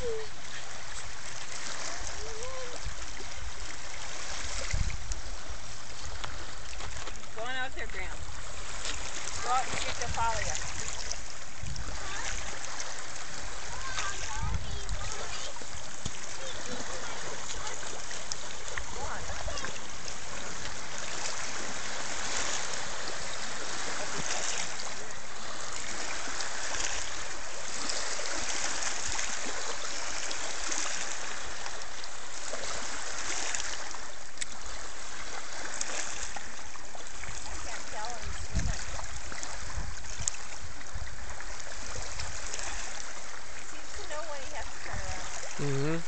Going out there, Graham. Go out and get the folly 嗯